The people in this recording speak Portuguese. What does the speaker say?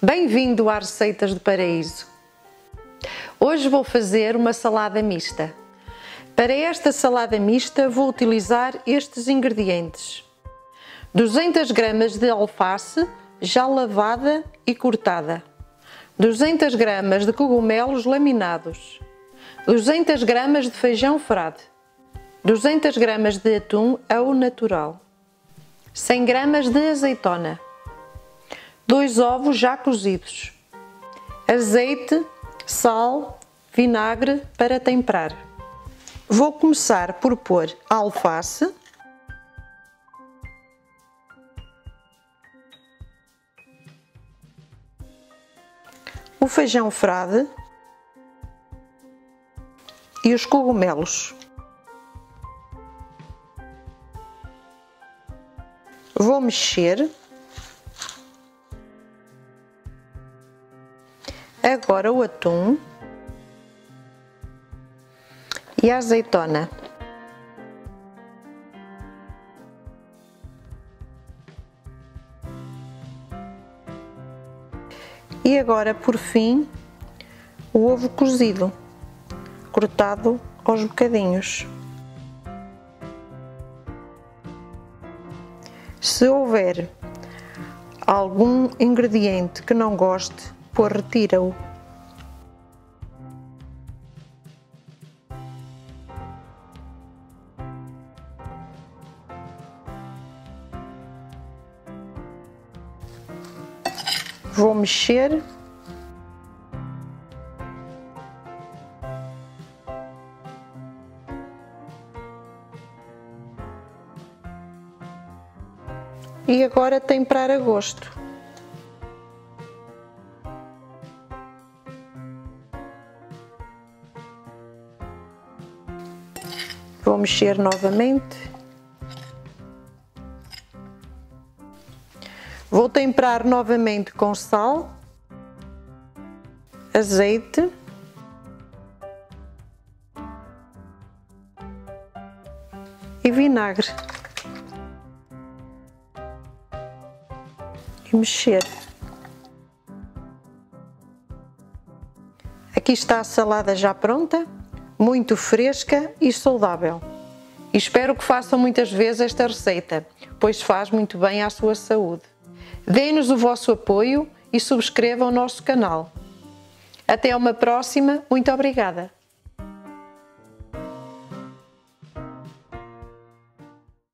Bem-vindo às Receitas do Paraíso. Hoje vou fazer uma salada mista. Para esta salada mista vou utilizar estes ingredientes. 200 gramas de alface já lavada e cortada. 200 gramas de cogumelos laminados. 200 gramas de feijão frade. 200 gramas de atum ao natural. 100 gramas de azeitona, 2 ovos já cozidos, azeite, sal, vinagre para temperar. Vou começar por pôr a alface, o feijão frade e os cogumelos. Vou mexer. Agora o atum e a azeitona. E agora, por fim, o ovo cozido, cortado aos bocadinhos. Se houver algum ingrediente que não goste, por retira-o. Vou mexer e agora temperar a gosto. Vou mexer novamente. Vou temperar novamente com sal, azeite, e vinagre. e mexer. Aqui está a salada já pronta, muito fresca e saudável. espero que façam muitas vezes esta receita, pois faz muito bem à sua saúde. Deem-nos o vosso apoio e subscrevam o nosso canal. Até uma próxima, muito obrigada!